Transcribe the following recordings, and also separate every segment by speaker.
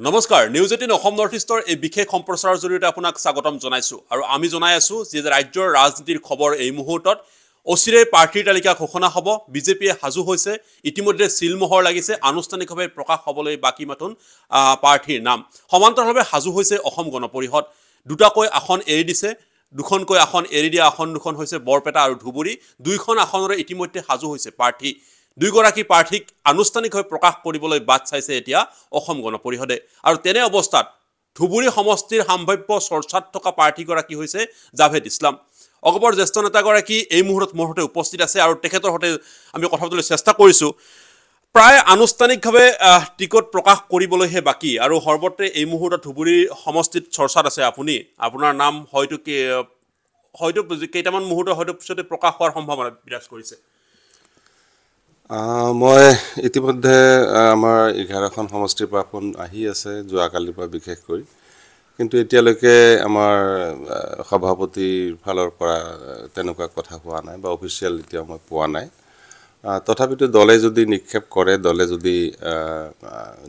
Speaker 1: নমস্কাৰ news eighteen Assam north ইষ্টৰ এই বিশেষ সম্প্ৰচাৰৰ জৰিয়তে আপোনাক স্বাগতম জনাইছোঁ। আৰু আমি জনাই আছোঁ যে ৰাজ্যৰ ৰাজনীতিৰ খবৰ এই মুহূৰ্তত অচিৰে প্ৰাৰ্থীৰ তালিকা ঘোষণা হ'ব বিজেপিয়ে সাজু হৈছে ইতিমধ্যে চিলমোহৰ লাগিছে আনুষ্ঠানিকভাৱে প্ৰকাশ হ'বলৈ বাকী মাথোন প্ৰাৰ্থীৰ নাম। সমান্তৰালভাৱে সাজু হৈছে অসম গণ পৰিষদ দুটাকৈ আসন এৰি দিছে দুখনকৈ আসন এৰি দিয়া আসন দুখন হৈছে বৰপেটা আৰু ধুবুৰী। দুয়োখন আসনৰে ইতিমধ্যে সাজু হৈছে প্ৰাৰ্থী। দুয়োগৰাকী প্ৰাৰ্থীক আনুষ্ঠানিকভাৱে প্ৰকাশ কৰিবলৈ বাট চাইছে এতিয়া অসম গণ পৰিষদে। আৰু তেনে অৱস্থাত ধুবুৰী সমষ্টিৰ সাম্ভাৱ্য চৰ্চাত থকা প্ৰাৰ্থীগৰাকী হৈছে জাভেদ ইছলাম। অগপৰ জ্যেষ্ঠ নেতাগৰাকী এই মুহূৰ্তত মোৰ সৈতে উপস্থিত আছে আৰু তেখেতৰ সৈতে আমি কথা পাতিবলৈ চেষ্টা কৰিছোঁ। প্ৰায় আনুষ্ঠানিকভাৱে টিকট প্ৰকাশ কৰিবলৈহে বাকী। আৰু সৰ্বত্ৰে এই মুহূৰ্তত ধুবুৰী সমষ্টিত চৰ্চাত আছে আপুনি। আপোনাৰ নাম হয়তো কি- হয়তো কেইটামান মুহূৰ্ত হয়তো পিছতে প্ৰকাশ হোৱাৰ সম্ভাৱনা বিৰাজ কৰিছে।
Speaker 2: মই ইতিমধ্যে আমাৰ এঘাৰখন সমষ্টিৰ পৰা ফোন আহি আছে যোৱাকালিৰ পৰা বিশেষকৈ কিন্তু এতিয়ালৈকে আমাৰ সভাপতিৰ ফালৰ পৰা তেনেকুৱা কথা হোৱা নাই বা অফিচিয়েল এতিয়াও মই পোৱা নাই। তথাপিতো দলে যদি নিক্ষেপ কৰে দলে যদি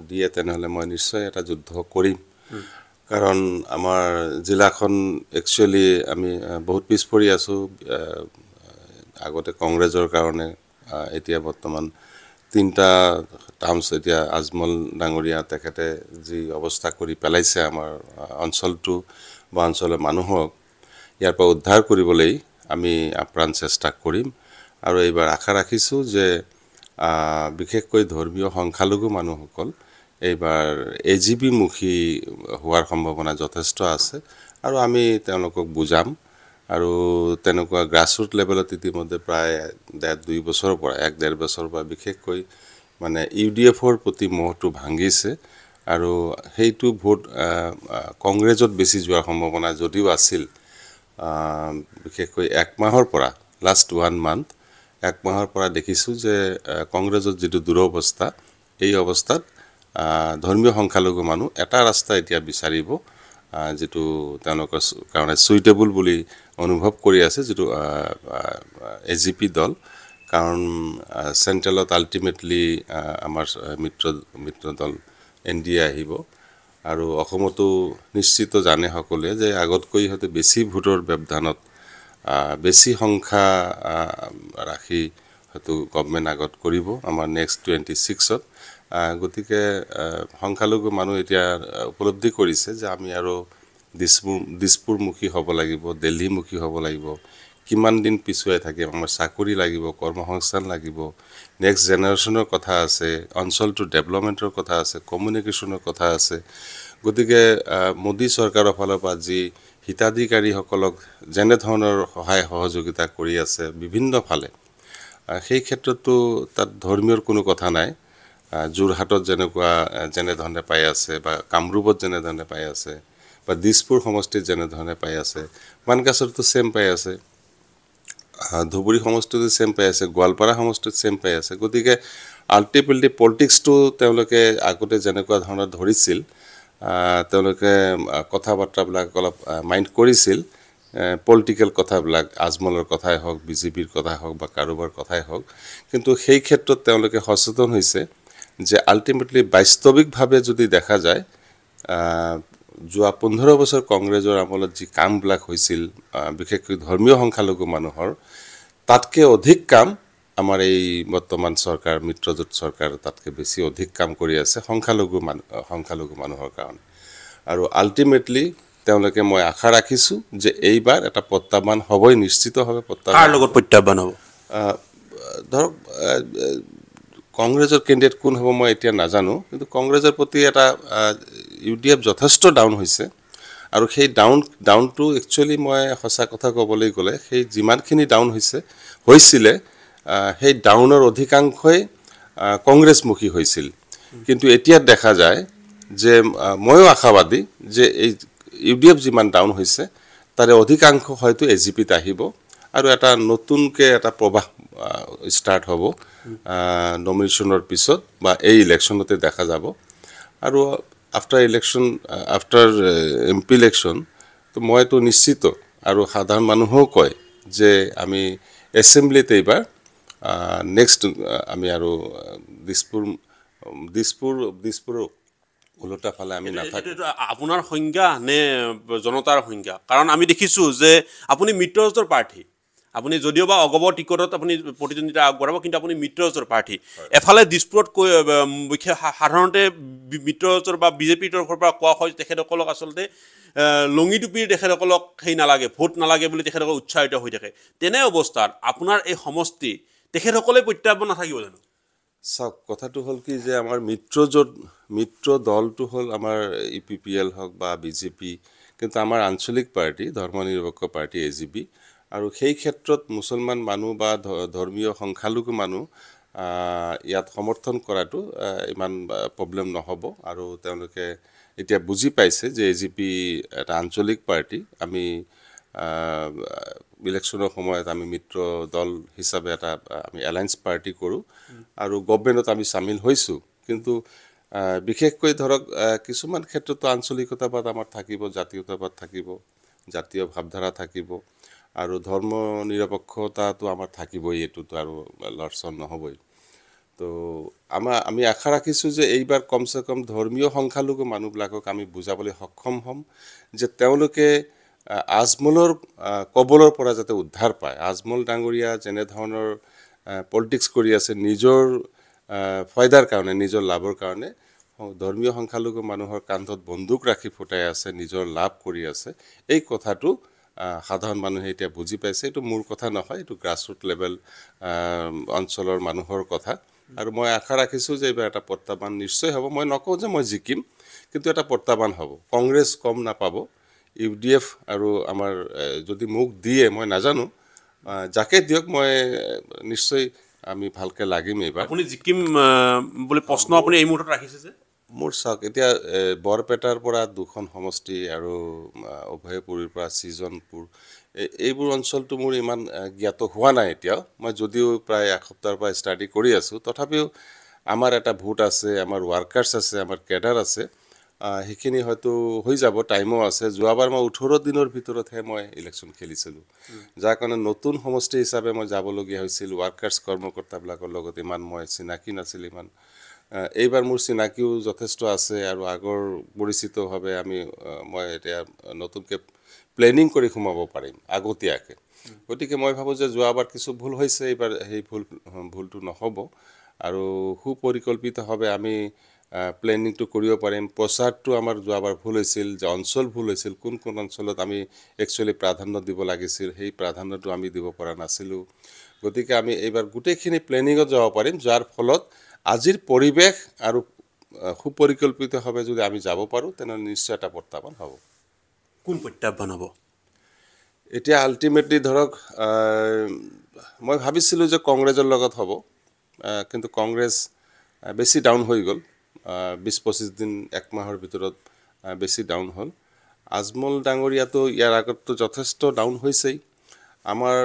Speaker 2: দিয়ে তেনেহ'লে মই নিশ্চয় এটা যুদ্ধ কৰিম। কাৰণ আমাৰ জিলাখন একচুৱেলি আমি বহুত পিছ পৰি আছোঁ আগতে কংগ্ৰেছৰ কাৰণে এতিয়া বৰ্তমান তিনিটা টাৰ্মছ এতিয়া আজমল ডাঙৰীয়া তেখেতে যি অৱস্থা কৰি পেলাইছে আমাৰ অঞ্চলটো বা অঞ্চলৰ মানুহক ইয়াৰ পৰা উদ্ধাৰ কৰিবলৈ আমি আপ্ৰাণ চেষ্টা কৰিম। আৰু এইবাৰ আশা ৰাখিছোঁ যে বিশেষকৈ ধৰ্মীয় সংখ্যালঘু মানুহসকল এইবাৰ এ জি পিমুখী হোৱাৰ সম্ভাৱনা যথেষ্ট আছে। আৰু আমি তেওঁলোকক বুজাম আৰু তেনেকুৱা গ্ৰাছৰুট লেভেলত ইতিমধ্যে প্ৰায় ডেৰ দুই বছৰৰ পৰা এক ডেৰ বছৰৰ পৰা বিশেষকৈ মানে ইউ ডি এফৰ প্ৰতি মোহটো ভাঙিছে আৰু সেইটো ভোট কংগ্ৰেছত বেছি যোৱাৰ সম্ভাৱনা যদিও আছিল বিশেষকৈ এক মাহৰ পৰা লাষ্ট ওৱান মান্থ এক মাহৰ পৰা দেখিছোঁ যে কংগ্ৰেছত যিটো দুৰৱস্থা এই অৱস্থাত ধৰ্মীয় সংখ্যালঘু মানুহ এটা ৰাস্তা এতিয়া বিচাৰিব যিটো তেওঁলোকৰ কাৰণে চুইটেবল বুলি অনুভৱ কৰি আছে যিটো এ জি পি দল। কাৰণ চেণ্ট্ৰেলত আল্টিমেটলি আমাৰ মিত্ৰ মিত্ৰ দল এন ডি এ আহিব। আৰু অসমতো নিশ্চিত জানে সকলোৱে যে আগতকৈ সিহঁতে বেছি ভোটৰ ব্যৱধানত বেছি সংখ্যা ৰাখি হয়তো গভমেণ্ট আগত কৰিব। আমাৰ নেক্সট টুৱেণ্টি ছিক্সত গতিকে সংখ্যালঘু মানুহ এতিয়া উপলব্ধি কৰিছে যে আমি আৰু দিছপুৰ দিছপুৰমুখী হ'ব লাগিব দিল্লীমুখী হ'ব লাগিব। কিমান দিন পিছুৱাই থাকিম? আমাৰ চাকৰি লাগিব কৰ্মসংস্থান লাগিব। নেক্সট জেনেৰেশ্যনৰ কথা আছে অঞ্চলটোৰ ডেভেলপমেণ্টৰ কথা আছে কমিউনিকেশ্যনৰ কথা আছে। গতিকে মোদী চৰকাৰৰ ফালৰ পৰা যি হিতাধিকাৰীসকলক যেনেধৰণৰ সহায় সহযোগিতা কৰি আছে বিভিন্ন ফালে সেই ক্ষেত্ৰতো তাত ধৰ্মীয়ৰ কোনো কথা নাই। যোৰহাটত যেনেকুৱা যেনেধৰণে পাই আছে বা কামৰূপত যেনেধৰণে পাই আছে বা দিছপুৰ সমষ্টিত যেনেধৰণে পাই আছে মানকাছৰতো ছেম পাই আছে ধুবুৰী সমষ্টিটো ছেম পাই আছে গোৱালপাৰা সমষ্টিত ছেম পাই আছে গতিকে আল্টিমেটলি পলিটিক্সটো তেওঁলোকে আগতে যেনেকুৱা ধৰণৰ ধৰিছিল তেওঁলোকে কথা বাৰ্তাবিলাক অলপ মাইণ্ড কৰিছিল পলিটিকেল কথাবিলাক আজমলৰ কথাই হওক বিজেপিৰ কথাই হওক বা কাৰোবাৰ কথাই হওক কিন্তু সেই ক্ষেত্ৰত তেওঁলোকে সচেতন হৈছে। যে আল্টিমেটলি বাস্তৱিকভাৱে যদি দেখা যায় যোৱা পোন্ধৰ বছৰ কংগ্ৰেছৰ আমলত যি কামবিলাক হৈছিল বিশেষকৈ ধৰ্মীয় সংখ্যালঘু মানুহৰ তাতকৈ অধিক কাম আমাৰ এই বৰ্তমান চৰকাৰ মিত্ৰজোঁট চৰকাৰ তাতকৈ বেছি অধিক কাম কৰি আছে সংখ্যালঘু মানুহ সংখ্যালঘু মানুহৰ কাৰণে। আৰু আল্টিমেটলি তেওঁলোকে মই আশা ৰাখিছোঁ যে এইবাৰ এটা প্ৰত্যাহ্বান হ'বই নিশ্চিতভাৱে প্ৰত্যাহ্বান।
Speaker 1: লগত প্ৰত্যাহ্বান হ'ব?
Speaker 2: ধৰক কংগ্ৰেছৰ কেণ্ডিডেট কোন হ'ব মই এতিয়া নাজানো কিন্তু কংগ্ৰেছৰ প্ৰতি এটা ইউ ডি এফ যথেষ্ট ডাউন হৈছে। আৰু সেই ডাউন ডাউনটো একচুৱেলি মই সঁচা কথা ক'বলৈ গ'লে সেই যিমানখিনি ডাউন হৈছে হৈছিলে সেই ডাউনৰ অধিকাংশই কংগ্ৰেছমুখী হৈছিল। কিন্তু এতিয়া দেখা যায় যে ময়ো আশাবাদী যে এই ইউ ডি এফ যিমান ডাউন হৈছে তাৰে অধিকাংশ হয়তো এ জি পিত আহিব। আৰু এটা নতুনকৈ এটা প্ৰৱাহ ষ্টাৰ্ট হ'ব। নমিনেশ্যনৰ পিছত বা এই ইলেকশ্যনতে দেখা যাব। আৰু after election after M P election তো মইতো নিশ্চিত আৰু সাধাৰণ মানুহেও কয় যে আমি এছেম্বলিত এইবাৰ নেক্সট আমি আৰু দিছপুৰ দিছপুৰ দিছপুৰ ওলোটা ফালে আমি নাথাকোঁ।
Speaker 1: আপোনাৰ সংজ্ঞা নে জনতাৰ সংজ্ঞা? কাৰণ আমি দেখিছোঁ যে আপুনি মিত্ৰজোঁটৰ প্ৰাৰ্থী। আপুনি যদিও বা অগবৰ টিকটত আপুনি প্ৰতিদ্বন্দ্বিতা আগবঢ়াব কিন্তু আপুনি মিত্ৰজোঁটৰ প্ৰাৰ্থী। এফালে দিছপুৰত কৈ সাধাৰণতে মিত্ৰজোঁটৰ বা বিজেপিৰ তৰফৰ পৰা কোৱা হয় তেখেতসকলক আচলতে লঙি টুপিৰ তেখেতসকলক সেই নালাগে ভোট নালাগে বুলি তেখেতসকল উৎসাহিত হৈ থাকে। তেনে অৱস্থাত আপোনাৰ এই সমষ্টি তেখেতসকলে প্ৰত্যাহ্বান নাথাকিব জানো?
Speaker 2: চাওক কথাটো হ'ল কি যে আমাৰ মিত্ৰজোঁট মিত্ৰ দলটো হ'ল আমাৰ ইউ পি পি এল হওক বা বি জে পি কিন্তু আমাৰ আঞ্চলিক পাৰ্টী ধৰ্ম নিৰপেক্ষ পাৰ্টী এ জি পি আৰু সেই ক্ষেত্ৰত মুছলমান মানুহ বা ধৰ্মীয় সংখ্যালঘু মানুহ ইয়াত সমৰ্থন কৰাটো ইমান প্ৰব্লেম নহ'ব। আৰু তেওঁলোকে এতিয়া বুজি পাইছে যে এ জি পি এটা আঞ্চলিক পাৰ্টী। আমি ইলেকশ্যনৰ সময়ত আমি মিত্ৰ দল হিচাপে এটা আমি এলায়েন্স পাৰ্টি কৰোঁ। আৰু গভমেণ্টত আমি চামিল হৈছোঁ। কিন্তু বিশেষকৈ ধৰক কিছুমান ক্ষেত্ৰতো আঞ্চলিকতাবাদ আমাৰ থাকিব জাতীয়তাবাদ থাকিব জাতীয় ভাৱধাৰা থাকিব। আৰু ধৰ্ম নিৰপেক্ষতাটো আমাৰ থাকিবই এইটোতো আৰু লৰচৰ নহ'বই। তো আমাৰ আমি আশা ৰাখিছোঁ যে এইবাৰ কমচে কম ধৰ্মীয় সংখ্যালঘু মানুহবিলাকক আমি বুজাবলৈ সক্ষম হ'ম যে তেওঁলোকে আজমলৰ কবলৰ পৰা যাতে উদ্ধাৰ পায়। আজমল ডাঙৰীয়া যেনেধৰণৰ পলিটিক্স কৰি আছে নিজৰ ফায়দাৰ কাৰণে নিজৰ লাভৰ কাৰণে ধৰ্মীয় সংখ্যালঘু মানুহৰ কান্ধত বন্দুক ৰাখি ফুটাই আছে নিজৰ লাভ কৰি আছে এই কথাটো সাধাৰণ মানুহে এতিয়া বুজি পাইছে। এইটো মোৰ কথা নহয় এইটো গ্ৰাছৰুট লেভেল অঞ্চলৰ মানুহৰ কথা। আৰু মই আশা ৰাখিছোঁ যে এইবাৰ এটা প্ৰত্যাহ্বান নিশ্চয় হ'ব। মই নকওঁ যে মই জিকিম কিন্তু এটা প্ৰত্যাহ্বান হ'ব। কংগ্ৰেছ কম নাপাব। ইউ ডি এফ আৰু আমাৰ যদি মোক দিয়ে মই নাজানো যাকে দিয়ক মই নিশ্চয় আমি ভালকৈ লাগিম এইবাৰ।
Speaker 1: আপুনি জিকিম বুলি প্ৰশ্ন আপুনি এই মুহূৰ্তত ৰাখিছে যে?
Speaker 2: মোৰ চাওক এতিয়া বৰপেটাৰ পৰা দুখন সমষ্টি আৰু আ, অভয়পুৰীৰ পৰা ছিজনপুৰ এই এইবোৰ অঞ্চলটো মোৰ ইমান জ্ঞাত হোৱা নাই এতিয়াও। মই যদিও প্ৰায় এসপ্তাহৰ পৰা ষ্টাডি কৰি আছোঁ তথাপিও আমাৰ এটা ভোট আছে আমাৰ ৱাৰ্কাৰ্ছ আছে আমাৰ কেডাৰ আছে সেইখিনি হয়তো হৈ যাব টাইমো আছে। যোৱাবাৰ মই ওঠৰ দিনৰ ভিতৰতহে মই ইলেকশ্যন খেলিছিলোঁ। যাৰ কাৰণে নতুন সমষ্টি হিচাপে মই যাবলগীয়া হৈছিল ৱাৰ্কাৰ্ছ কৰ্মকৰ্তাবিলাকৰ লগত ইমান মই চিনাকি নাছিল ইমান। এইবাৰ মোৰ চিনাকিও যথেষ্ট আছে আৰু আগৰ পৰিচিতভাৱে আমি মই এতিয়া নতুনকৈ প্লেনিং কৰি সোমাব পাৰিম আগতীয়াকৈ। গতিকে মই ভাবোঁ যে যোৱাবাৰ কিছু ভুল হৈছে এইবাৰ সেই ভুল ভুলটো নহ'ব। আৰু সুপৰিকল্পিতভাৱে আমি প্লেনিংটো কৰিব পাৰিম। প্ৰচাৰটো আমাৰ যোৱাবাৰ ভুল হৈছিল যে অঞ্চল ভুল হৈছিল কোন কোন অঞ্চলত আমি একচুৱেলি প্ৰাধান্য দিব লাগিছিল সেই প্ৰাধান্যটো আমি দিব পৰা নাছিলোঁ। গতিকে আমি এইবাৰ গোটেইখিনি প্লেনিঙত যাব পাৰিম যাৰ ফলত আজিৰ পৰিৱেশ আৰু সুপৰিকল্পিতভাৱে যদি আমি যাব পাৰোঁ তেনেহ'লে নিশ্চয় এটা প্ৰত্যাহ্বান হ'ব।
Speaker 1: কোন প্ৰত্যাহ্বান হ'ব?
Speaker 2: এতিয়া আল্টিমেটলি ধৰক মই ভাবিছিলোঁ যে কংগ্ৰেছৰ লগত হ'ব কিন্তু কংগ্ৰেছ বেছি ডাউন হৈ গ'ল। বিছ পঁচিছ দিন এক মাহৰ ভিতৰত বেছি ডাউন হ'ল। আজমল ডাঙৰীয়াটো ইয়াৰ আগততো যথেষ্ট ডাউন হৈছেই। আমাৰ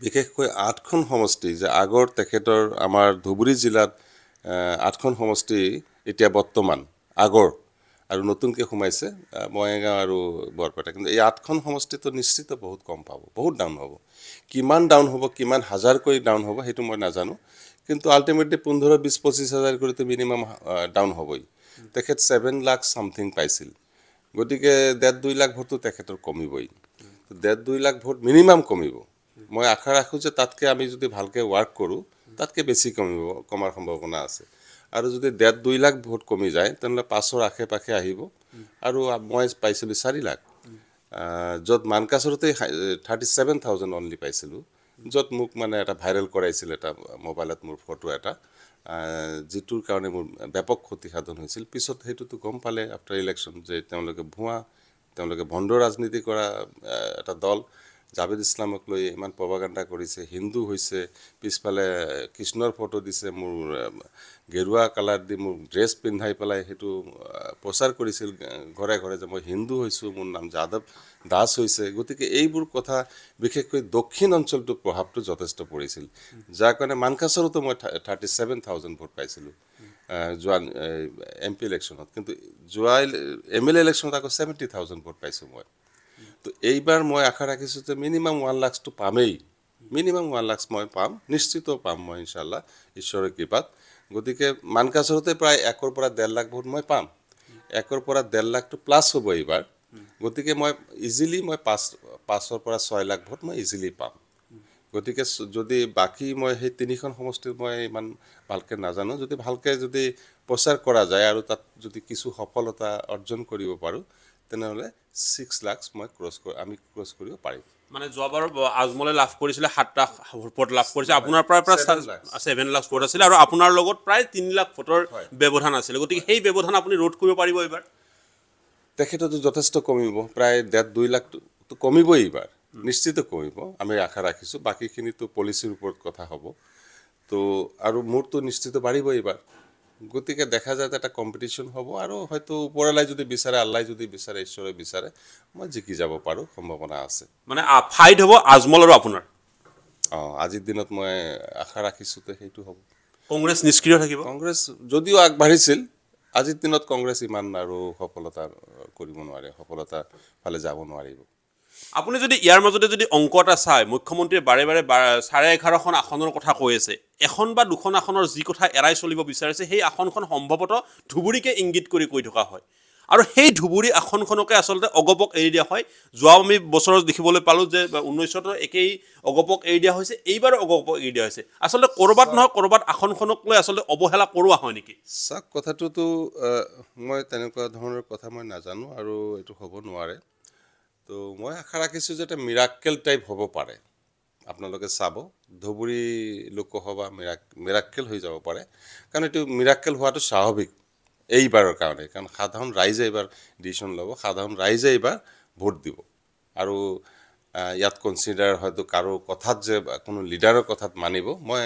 Speaker 2: বিশেষকৈ আঠখন সমষ্টি যে আগৰ তেখেতৰ আমাৰ ধুবুৰী জিলাত আঠখন সমষ্টি এতিয়া বৰ্তমান আগৰ আৰু নতুনকৈ সোমাইছে বঙাইগাঁও আৰু বৰপেটা। কিন্তু এই আঠখন সমষ্টিটো নিশ্চিত বহুত কম পাব বহুত ডাউন হ'ব। কিমান ডাউন হ'ব কিমান হাজাৰকৈ ডাউন হ'ব সেইটো মই নাজানো। কিন্তু আল্টিমেটলি পোন্ধৰ বিছ পঁচিছ হাজাৰ কৰিতো মিনিমাম ডাউন হ'বই। তেখেত ছেভেন লাখ ছামথিং পাইছিল। গতিকে ডেৰ দুই লাখ ভোটটো তেখেতৰ কমিবই। ডেৰ দুই লাখ ভোট মিনিমাম কমিব। মই আশা ৰাখোঁ যে তাতকৈ আমি যদি ভালকৈ ৱাৰ্ক কৰোঁ তাতকৈ বেছি কমিব কমাৰ সম্ভাৱনা আছে। আৰু যদি ডেৰ দুই লাখ ভোট কমি যায় তেনেহ'লে পাঁচৰ আশে পাশে আহিব। আৰু মই পাইছিলোঁ চাৰি লাখ। য'ত মানকাচৰতেই থাৰ্টি ছেভেন থাউজেণ্ড অনলি পাইছিলোঁ। য'ত মোক মানে এটা ভাইৰেল কৰাইছিল এটা মোবাইলত মোৰ ফটো এটা। যিটোৰ কাৰণে মোৰ ব্যাপক ক্ষতিসাধন হৈছিল। পিছত সেইটোতো গম পালে আফটাৰ ইলেকশ্যন যে তেওঁলোকে ভুৱা তেওঁলোকে ভণ্ড ৰাজনীতি কৰা এটা দল। জাভেদ ইছলামক লৈ ইমান প্ৰভাকাণ্ডা কৰিছে। হিন্দু হৈছে পিছফালে কৃষ্ণৰ ফটো দিছে মোৰ গেৰুৱা কালাৰ দি মোৰ ড্ৰেছ পিন্ধাই পেলাই সেইটো প্ৰচাৰ কৰিছিল ঘৰে ঘৰে যে মই হিন্দু হৈছোঁ মোৰ নাম যাদৱ দাস হৈছে। গতিকে এইবোৰ কথা বিশেষকৈ দক্ষিণ অঞ্চলটোৰ প্ৰভাৱটো যথেষ্ট পৰিছিল। যাৰ কাৰণে মানকাচৰতো মই থাৰ্টি ছেভেন থাউজেণ্ড ভোট পাইছিলোঁ যোৱা এম পি ইলেকশ্যনত। কিন্তু যোৱা এম এল এ ইলেকশ্যনত আকৌ ছেভেণ্টি থাউজেণ্ড ভোট পাইছোঁ মই। তো এইবাৰ মই আশা ৰাখিছোঁ যে মিনিমাম ওৱান লাখছটো পামেই। মিনিমাম ওৱান লাখছ মই পাম নিশ্চিত পাম মই ইনশাল্লাহ ঈশ্বৰৰ কৃপাত। গতিকে মানকাচৰতে প্ৰায় একৰ পৰা ডেৰ লাখ ভোট মই পাম। একৰ পৰা ডেৰ লাখটো প্লাছ হ'ব এইবাৰ। গতিকে মই ইজিলি মই পাঁচ পাঁচৰ পৰা ছয় লাখ ভোট মই ইজিলি পাম। গতিকে যদি বাকী মই সেই তিনিখন সমষ্টিত মই ইমান ভালকৈ নাজানো যদি ভালকৈ যদি প্ৰচাৰ কৰা যায় আৰু তাত যদি কিছু সফলতা অৰ্জন কৰিব পাৰোঁ তেনেহ'লে ছিক্স লাখছ মই ক্ৰছ কৰি আমি ক্ৰছ কৰিব পাৰিম।
Speaker 1: মানে যোৱাবাৰ আজমলে লাভ কৰিছিলে সাত লাখ ভোট লাভ কৰিছে। আপোনাৰ পৰা প্ৰায়. ছেভেন লাখ ভোট আছিলে আৰু আপোনাৰ লগত প্ৰায় তিনি লাখ ভোটৰ ব্যৱধান আছিলে। গতিকে সেই ব্যৱধান আপুনি ৰোধ কৰিব পাৰিব এইবাৰ?
Speaker 2: তেখেততো যথেষ্ট কমিব। প্ৰায় ডেৰ দুই লাখটো কমিবই এইবাৰ। নিশ্চিত কমিব। আমি আশা ৰাখিছোঁ। বাকীখিনিতো পলিচিৰ ওপৰত কথা হ'ব। তো আৰু মোৰতো নিশ্চিত বাঢ়িব এইবাৰ। গতিকে দেখা যায় এটা কম্পিটিশ্যন হ'ব আৰু হয়তো ওপৰলাই যদি বিচাৰে আল্লাই যদি বিচাৰে ঈশ্বৰে বিচাৰে মই জিকি যাব পাৰোঁ সম্ভাৱনা আছে।
Speaker 1: মানে ফাইট হ'ব আজমল আৰু আপোনাৰ?
Speaker 2: অঁ আজিৰ দিনত মই আশা ৰাখিছোঁ যে সেইটো হ'ব।
Speaker 1: কংগ্ৰেছ নিষ্ক্ৰিয় থাকিব?
Speaker 2: কংগ্ৰেছ যদিও আগবাঢ়িছিল আজিৰ দিনত কংগ্ৰেছ ইমান আৰু সফলতা কৰিব নোৱাৰে সফলতাৰ ফালে যাব নোৱাৰিব।
Speaker 1: আপুনি যদি ইয়াৰ মাজতে যদি অংক এটা চায় মুখ্যমন্ত্ৰীয়ে বাৰে বাৰে চাৰে এঘাৰখন আসনৰ কথা কৈ আছে এখন বা দুখন আসনৰ যি কথা এৰাই চলিব বিচাৰিছে সেই আসনখন সম্ভৱতঃ ধুবুৰীকে ইংগিত কৰি কৈ থকা হয়। আৰু সেই ধুবুৰী আসনখনকে আচলতে অগপক এৰি দিয়া হয়। যোৱা আমি বছৰত দেখিবলৈ পালোঁ যে ঊনৈছতো একেই অগপক এৰি দিয়া হৈছে এইবাৰো অগপক এৰি দিয়া হৈছে। আচলতে ক'ৰবাত নহয় ক'ৰবাত আসনখনক লৈ আচলতে অৱহেলা কৰোৱা হয় নেকি?
Speaker 2: চাওক কথাটোতো মই তেনেকুৱা ধৰণৰ কথা মই নাজানো আৰু এইটো হ'ব নোৱাৰে। তো মই আশা ৰাখিছোঁ যে এটা মিৰাক্কেল টাইপ হ'ব পাৰে। আপোনালোকে চাব। ধুবুৰী লোকসভা মিৰাক মিৰাক্কেল হৈ যাব পাৰে। কাৰণ এইটো মিৰাক্কেল হোৱাটো স্বাভাৱিক এইবাৰৰ কাৰণে। কাৰণ সাধাৰণ ৰাইজে এইবাৰ ডিচিশ্যন ল'ব সাধাৰণ ৰাইজে এইবাৰ ভোট দিব। আৰু ইয়াত কনচিডাৰ হয়তো কাৰো কথাত যে কোনো লিডাৰৰ কথাত মানিব। মই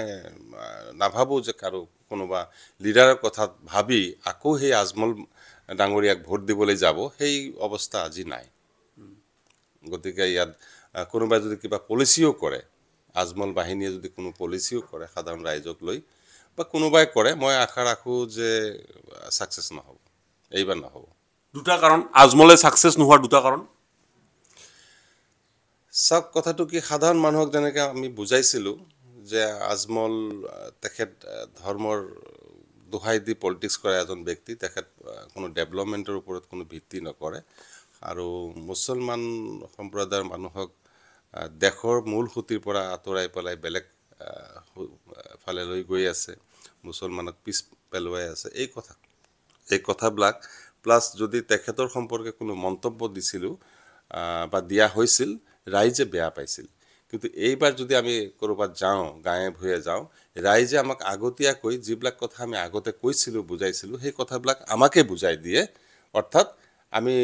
Speaker 2: নাভাবোঁ যে কাৰো কোনোবা লিডাৰৰ কথাত ভাবি আকৌ সেই আজমল ডাঙৰীয়াক ভোট দিবলৈ যাব। সেই অৱস্থা আজি নাই। গতিকে ইয়াত কোনোবাই যদি কিবা পলিচিও কৰে আজমল বাহিনীয়ে যদি কোনো পলিচিও কৰে সাধাৰণ ৰাইজক লৈ বা কোনোবাই কৰে মই আশা ৰাখোঁ যে ছাকচেছ নহ'ব। এইবাৰ নহ'ব।
Speaker 1: দুটা কাৰণ আজমলে ছাকচেছ নোহোৱাৰ দুটা কাৰণ?
Speaker 2: চাওক কথাটো কি সাধাৰণ মানুহক যেনেকৈ আমি বুজাইছিলোঁ যে আজমল তেখেত ধৰ্মৰ দোহাই দি পলিটিক্স কৰা এজন ব্যক্তি তেখেত কোনো ডেভেলপমেণ্টৰ ওপৰত কোনো ভিত্তি নকৰে। আৰু মুছলমান সম্প্ৰদায়ৰ মানুহক দেশৰ মূল সুঁতিৰ পৰা আঁতৰাই পেলাই বেলেগ ফালে লৈ গৈ আছে মুছলমানক পিছ পেলোৱাই আছে এই কথা। এই কথাবিলাক প্লাছ যদি তেখেতৰ সম্পৰ্কে কোনো মন্তব্য দিছিলোঁ বা দিয়া হৈছিল ৰাইজে বেয়া পাইছিল। কিন্তু এইবাৰ যদি আমি ক'ৰবাত যাওঁ গাঁৱে ভূঞে যাওঁ ৰাইজে আমাক আগতীয়াকৈ যিবিলাক কথা আমি আগতে কৈছিলোঁ বুজাইছিলোঁ সেই কথাবিলাক আমাকে বুজাই দিয়ে অৰ্থাৎ আমি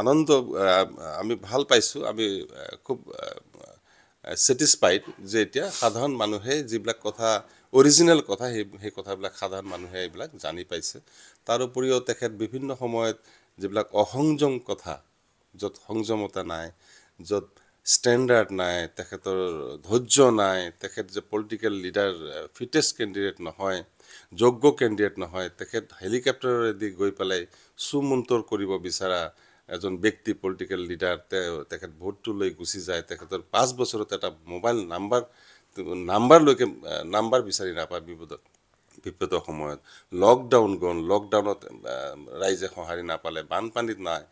Speaker 2: আনন্দ আমি ভাল পাইছোঁ। আমি খুব ছেটিছফাইড যে এতিয়া সাধাৰণ মানুহে যিবিলাক কথা অৰিজিনেল কথা সেই সেই কথাবিলাক সাধাৰণ মানুহে এইবিলাক জানি পাইছে। তাৰ উপৰিও তেখেত বিভিন্ন সময়ত যিবিলাক অসংযম কথা য'ত সংযমতা নাই য'ত ষ্টেণ্ডাৰ্ড নাই তেখেতৰ ধৈৰ্য নাই তেখেত যে পলিটিকেল লিডাৰ ফিটেষ্ট কেণ্ডিডেট নহয় যোগ্য কেণ্ডিডেট নহয় তেখেত হেলিকপ্টাৰেদি গৈ পেলাই চুমন্তৰ কৰিব বিচৰা এজন ব্যক্তি পলিটিকেল লিডাৰ তেখেত ভোটটো লৈ গুচি যায়। তেখেতৰ পাঁচ বছৰত এটা মোবাইল নাম্বাৰ নাম্বাৰলৈকে নাম্বাৰ বিচাৰি নাপায় বিপদত বিপদৰ সময়ত। লকডাউন গ'ল লকডাউনত ৰাইজে সঁহাৰি নাপালে বানপানীত নাই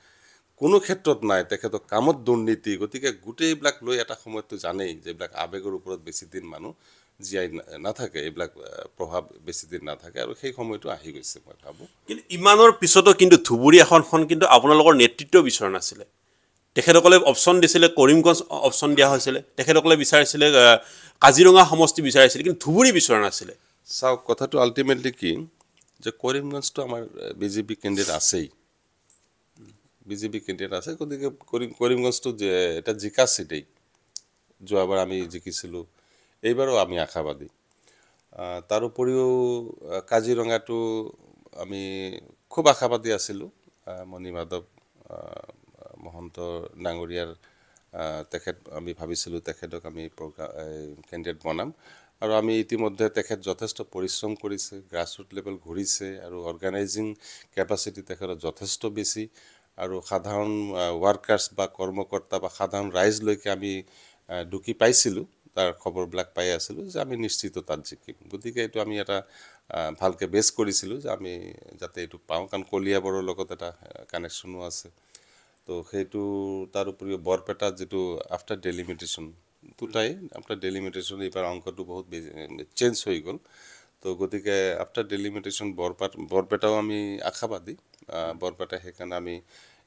Speaker 2: কোনো ক্ষেত্ৰত নাই তেখেতৰ কামত দুৰ্নীতি গতিকে গোটেইবিলাক লৈ এটা সময়ততো জানেই যে এইবিলাক আৱেগৰ ওপৰত বেছি দিন মানুহ জীয়াই নাথাকে এইবিলাক প্ৰভাৱ বেছি দিন নাথাকে আৰু সেই সময়টো আহি গৈছে মই ভাবোঁ।
Speaker 1: কিন্তু ইমানৰ পিছতো কিন্তু ধুবুৰী আসনখন কিন্তু আপোনালোকৰ নেতৃত্ব বিচৰা নাছিলে। তেখেতসকলে অপশ্যন দিছিলে কৰিমগঞ্জ অপশ্যন দিয়া হৈছিলে। তেখেতসকলে বিচাৰিছিলে কাজিৰঙা সমষ্টি বিচাৰিছিলে কিন্তু ধুবুৰী বিচৰা নাছিলে।
Speaker 2: চাওক কথাটো আল্টিমেটলি কি? যে কৰিমগঞ্জটো আমাৰ বিজেপি কেণ্ডিডেট আছেই। বিজেপি কেণ্ডিডেট আছে গতিকে কৰিম কৰিমগঞ্জটো এটা জিকা চিটেই যোৱাবাৰ আমি জিকিছিলোঁ। এইবাৰো আমি আশাবাদী। আহ, তাৰ উপৰিও আহ, কাজিৰঙাটো আমি খুব আশাবাদী আছিলোঁ। আহ, মণি মাধৱ আহ, মহন্ত ডাঙৰীয়াৰ তেখেত আমি ভাবিছিলোঁ তেখেতক আমি কেণ্ডিডেট বনাম। আৰু আমি ইতিমধ্যে তেখেত যথেষ্ট পৰিশ্ৰম কৰিছে গ্ৰাছৰুট লেভেল ঘূৰিছে আৰু অৰ্গেনাইজিং কেপাচিটি তেখেতৰ যথেষ্ট বেছি। আৰু সাধাৰণ ৱাৰ্কাৰ্ছ বা কৰ্মকৰ্তা বা সাধাৰণ ৰাইজলৈকে আমি ঢুকি পাইছিলোঁ। তাৰ খবৰবিলাক পাই আছিলোঁ যে আমি নিশ্চিত তাত জিকিম। গতিকে এইটো আমি এটা ভালকৈ বেছ কৰিছিলোঁ যে আমি যাতে এইটো পাওঁ। কাৰণ কলিয়াবৰৰ লগত এটা কানেকশ্যনো আছে। তো সেইটো তাৰ উপৰিও বৰপেটাত যিটো আফটাৰ ডেলিমিটেশ্যন দুটাই আফটাৰ ডেলিমিটেশ্যন এইবাৰ অংকটো বহুত চেঞ্জ হৈ গ'ল। তো গতিকে আফটাৰ ডেলিমিটেশ্যন বৰপেট বৰপেটাও আমি আশাবাদী। বৰপেটা সেইকাৰণে আমি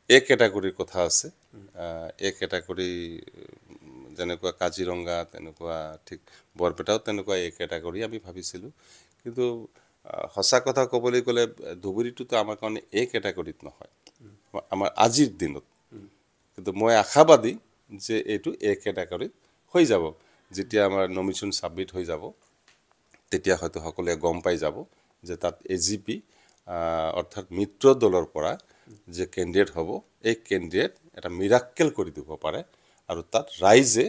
Speaker 2: এ কেটাগৰীৰ কথা আছে। এ কেটাগৰী যেনেকুৱা কাজিৰঙা তেনেকুৱা ঠিক বৰপেটাও তেনেকুৱা এ কেটাগৰী আমি ভাবিছিলোঁ। কিন্তু সঁচা কথা ক'বলৈ গ'লে ধুবুৰীটোতো আমাৰ কাৰণে এ কেটাগৰীত নহয়। আমাৰ আজিৰ দিনত। কিন্তু মই আশাবাদী যে এইটো এ কেটাগৰীত হৈ যাব। যেতিয়া আমাৰ নমিনেশ্যন ছাবমিট হৈ যাব তেতিয়া হয়তো সকলোৱে গম পাই যাব যে তাত এ জি পি অৰ্থাৎ মিত্ৰ দলৰ পৰা যে কেণ্ডিডেট হ'ব এই কেণ্ডিডেট এটা মিৰাক্কেল কৰি দিব পাৰে। আৰু তাত ৰাইজে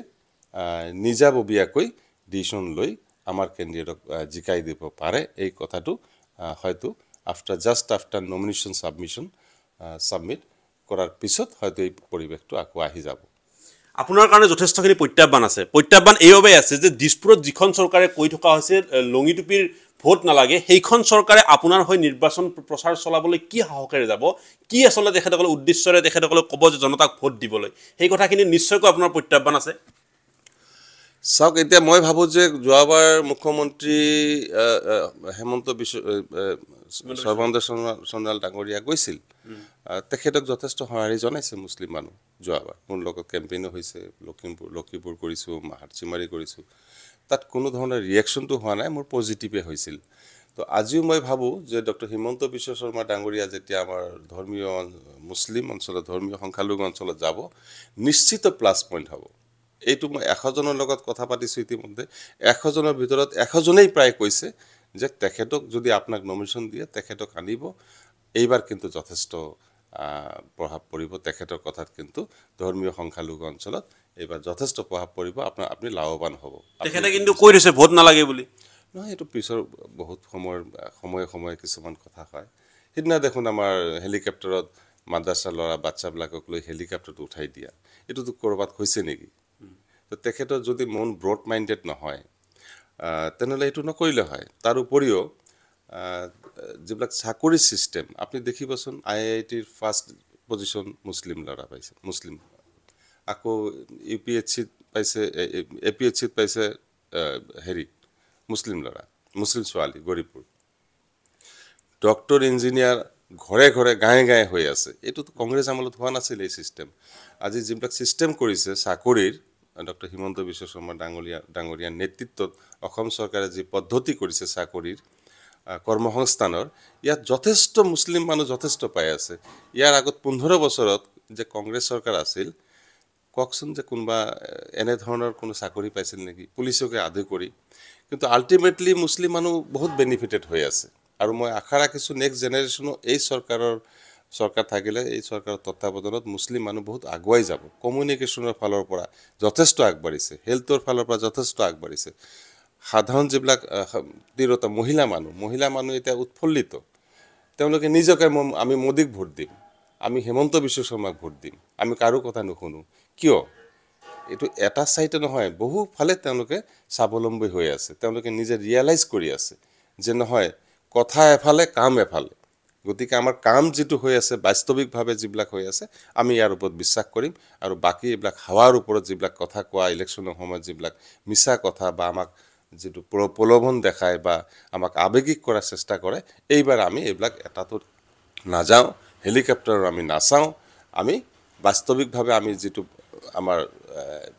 Speaker 2: নিজাববীয়াকৈ ডিচিশ্যন লৈ আমাৰ কেণ্ডিডেটক জিকাই দিব পাৰে এই কথাটো হয়তো after just after nomination submission submit কৰাৰ পিছত হয়তো এই পৰিৱেশটো আকৌ আহি যাব।
Speaker 1: আপোনাৰ কাৰণে যথেষ্টখিনি প্ৰত্যাহ্বান আছে। প্ৰত্যাহ্বান এইবাবেই আছে যে দিছপুৰত যিখন চৰকাৰে কৈ থকা হৈছে লঙি টুপিৰ ভোট নালাগে সেইখন চৰকাৰে আপোনাৰ হৈ নিৰ্বাচন প্ৰচাৰ চলাবলৈ কি সাহসেৰে যাব কি আচলতে তেখেতসকলে উদ্দেশ্যৰে তেখেতসকলে ক'ব যে জনতাক ভোট দিবলৈ। সেই কথাখিনি নিশ্চয়কৈ আপোনাৰ প্ৰত্যাহ্বান আছে।
Speaker 2: চাওক এতিয়া মই ভাবোঁ যে যোৱাবাৰ মুখ্যমন্ত্ৰী হেমন্ত বিশ্ব সৰ্বানন্দ সোণোৱাল- ডাঙৰীয়া গৈছিল। তেখেতক যথেষ্ট সঁহাৰি জনাইছে মুছলিম মানুহ যোৱাবাৰ। মোৰ লগত কেম্পেইনো হৈছে লখিমপুৰ লক্ষীপুৰ কৰিছোঁ হাটচিমাৰি কৰিছোঁ। তাত কোনো ধৰণৰ ৰিয়েকশ্যনটো হোৱা নাই মোৰ পজিটিভে হৈছিল। তো আজিও মই ভাবোঁ যে ডক্টৰ হিমন্ত বিশ্ব শৰ্মা ডাঙৰীয়া যেতিয়া আমাৰ ধৰ্মীয় মুছলিম অঞ্চলত ধৰ্মীয় সংখ্যালঘু অঞ্চলত যাব নিশ্চিত প্লাছ পইণ্ট হ'ব। এইটো মই এশজনৰ লগত কথা পাতিছোঁ ইতিমধ্যে। এশজনৰ ভিতৰত এশজনেই প্ৰায় কৈছে যে তেখেতক যদি আপোনাক নমিনেশ্যন দিয়ে তেখেতক আনিব। এইবাৰ কিন্তু যথেষ্ট প্ৰভাৱ পৰিব। তেখেতৰ কথাত কিন্তু ধৰ্মীয় সংখ্যালঘু অঞ্চলত এইবাৰ যথেষ্ট প্ৰভাৱ পৰিব। আপোনাৰ আপুনি লাভৱান হ'ব।
Speaker 1: তেখেতে কিন্তু কৈ দিছে ভোট নালাগে বুলি।
Speaker 2: নহয় এইটো পিছৰ বহুত সময়ৰ সময়ে সময়ে কিছুমান কথা হয়। সিদিনা দেখোন আমাৰ হেলিকপ্টাৰত মাদ্ৰাছাৰ ল'ৰা বাচ্ছাবিলাকক লৈ হেলিকপ্টাৰত উঠাই দিয়া। এইটোতো ক'ৰবাত হৈছে নেকি? তো তেখেতৰ যদি মন ব্ৰড মাইণ্ডেড নহয় তেনেহ'লে এইটো নকৰিলে হয়। তাৰ উপৰিও যিবিলাক চাকৰি ছিষ্টেম আপুনি দেখিবচোন আই আই টিৰ ফাৰ্ষ্ট পজিশ্যন মুছলিম ল'ৰা পাইছে মুছলিম। আকৌ ইউ পি এইচ চিত পাইছে এ পি এইচ চিত পাইছে হেৰি মুছলিম ল'ৰা মুছলিম ছোৱালী গৰীবপুৰ। ডক্টৰ ইঞ্জিনিয়াৰ ঘৰে ঘৰে গাঁৱে গাঁৱে হৈ আছে। এইটোতো কংগ্ৰেছ আমলত হোৱা নাছিল এই ছিষ্টেম আজি যিবিলাক ছিষ্টেম কৰিছে চাকৰিৰ ডক্টৰ হিমন্ত বিশ্ব শৰ্মা ডাঙৰীয়া ডাঙৰীয়াৰ নেতৃত্বত অসম চৰকাৰে যি পদ্ধতি কৰিছে চাকৰিৰ কৰ্মসংস্থানৰ ইয়াত যথেষ্ট মুছলিম মানুহ যথেষ্ট পাই আছে। ইয়াৰ আগত পোন্ধৰ বছৰত যে কংগ্ৰেছ চৰকাৰ আছিল কওকচোন যে কোনোবা এনেধৰণৰ কোনো চাকৰি পাইছিল নেকি? পুলিচকে আদি কৰি। কিন্তু আল্টিমেটলি মুছলিম মানুহ বহুত বেনিফিটেড হৈ আছে। আৰু মই আশা ৰাখিছোঁ নেক্সট জেনেৰেশ্যনো এই চৰকাৰৰ চৰকাৰ থাকিলে এই চৰকাৰৰ তত্বাৱধানত মুছলিম মানুহ বহুত আগুৱাই যাব। কমিউনিকেশ্যনৰ ফালৰ পৰা যথেষ্ট আগবাঢ়িছে হেল্থৰ ফালৰ পৰা যথেষ্ট আগবাঢ়িছে। সাধাৰণ যিবিলাক তিৰোতা মহিলা মানুহ মহিলা মানুহ এতিয়া উৎফুল্লিত। তেওঁলোকে নিজকে আমি মোদীক ভোট দিম আমি হেমন্ত বিশ্ব শৰ্মাক ভোট দিম আমি কাৰো কথা নুশুনো। কিয়? এইটো এটা চাইডে নহয় বহুফালে তেওঁলোকে স্বাৱলম্বী হৈ আছে তেওঁলোকে নিজে ৰিয়েলাইজ কৰি আছে যে নহয় কথা এফালে কাম এফালে। গতিকে আমাৰ কাম যিটো হৈ আছে বাস্তৱিকভাৱে যিবিলাক হৈ আছে আমি ইয়াৰ ওপৰত বিশ্বাস কৰিম আৰু বাকী এইবিলাক হাৱাৰ ওপৰত যিবিলাক কথা কোৱা ইলেকশ্যনৰ সময়ত যিবিলাক মিছা কথা বা আমাক যিটো প্ৰ- প্ৰলোভন দেখায় বা আমাক আৱেগিক কৰাৰ চেষ্টা কৰে এইবাৰ আমি এইবিলাক এটাতো নাযাওঁ হেলিকপ্টাৰৰ আমি নাচাওঁ আমি বাস্তৱিকভাৱে আমি যিটো আমাৰ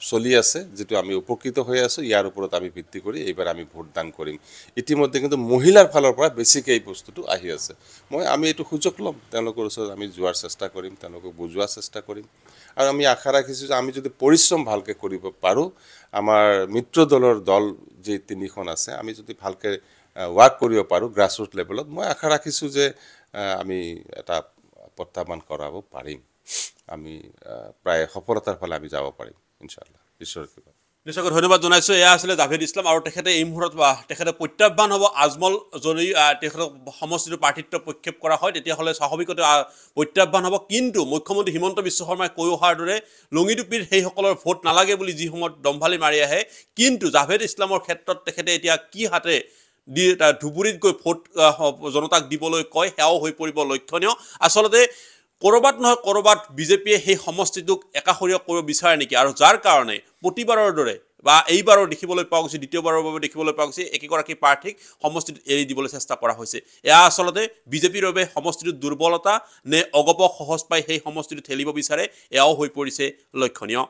Speaker 2: চলি আছে যিটো আমি উপকৃত হৈ আছোঁ ইয়াৰ ওপৰত আমি ভিত্তি কৰি এইবাৰ আমি ভোটদান কৰিম। ইতিমধ্যে কিন্তু মহিলাৰ ফালৰ পৰা বেছিকৈ এই বস্তুটো আহি আছে। মই আমি এইটো সুযোগ ল'ম। তেওঁলোকৰ ওচৰত আমি যোৱাৰ চেষ্টা কৰিম তেওঁলোকক বুজোৱাৰ চেষ্টা কৰিম। আৰু আমি আশা ৰাখিছোঁ যে আমি যদি পৰিশ্ৰম ভালকৈ কৰিব পাৰোঁ আমাৰ মিত্ৰ দলৰ দল যি তিনিখন আছে আমি যদি ভালকৈ ৱাৰ্ক কৰিব পাৰোঁ গ্ৰাছৰুট লেভেলত মই আশা ৰাখিছোঁ যে আমি এটা প্ৰত্যাহ্বান কৰাব পাৰিম। আমি প্ৰায় সফলতাৰ ফালে আমি যাব পাৰিম। ইনশাল্লাহ ঈশ্বৰৰ কৃপা
Speaker 1: নিশ্চয়কৈ ধন্যবাদ জনাইছোঁ। এয়া আছিলে জাভেদ ইছলাম আৰু তেখেতে এই মুহূৰ্তত তেখেতে প্ৰত্যাহ্বান হ'ব আজমল যদি তেখেতক সমষ্টিটোৰ প্ৰাৰ্থিত্ব প্ৰক্ষেপ কৰা হয় তেতিয়াহ'লে স্বাভাৱিকতে প্ৰত্যাহ্বান হ'ব। কিন্তু মুখ্যমন্ত্ৰী হিমন্ত বিশ্ব শৰ্মাই কৈ অহাৰ দৰে লঙি টুপিৰ সেইসকলৰ ভোট নালাগে বুলি যি সময়ত দম্ভালি মাৰি আহে কিন্তু জাভেদ ইছলামৰ ক্ষেত্ৰত তেখেতে এতিয়া কি হাতে দি ধুবুৰীত গৈ ভোট জনতাক দিবলৈ কয় সেয়াও হৈ পৰিব লক্ষণীয়। আচলতে ক'ৰবাত নহয় ক'ৰবাত বিজেপিয়ে সেই সমষ্টিটোক একাষৰীয়া কৰিব বিচাৰে নেকি? আৰু যাৰ কাৰণে প্ৰতিবাৰৰ দৰে বা এইবাৰো দেখিবলৈ পোৱা গৈছে দ্বিতীয়বাৰৰ বাবে দেখিবলৈ পোৱা গৈছে একেগৰাকী প্ৰাৰ্থীক সমষ্টিটোত এৰি দিবলৈ চেষ্টা কৰা হৈছে। এয়া আচলতে বিজেপিৰ বাবে সমষ্টিটোত দুৰ্বলতা নে অগপ সহজ পাই সেই সমষ্টিটো ঠেলিব বিচাৰে? এয়াও হৈ পৰিছে লক্ষণীয়।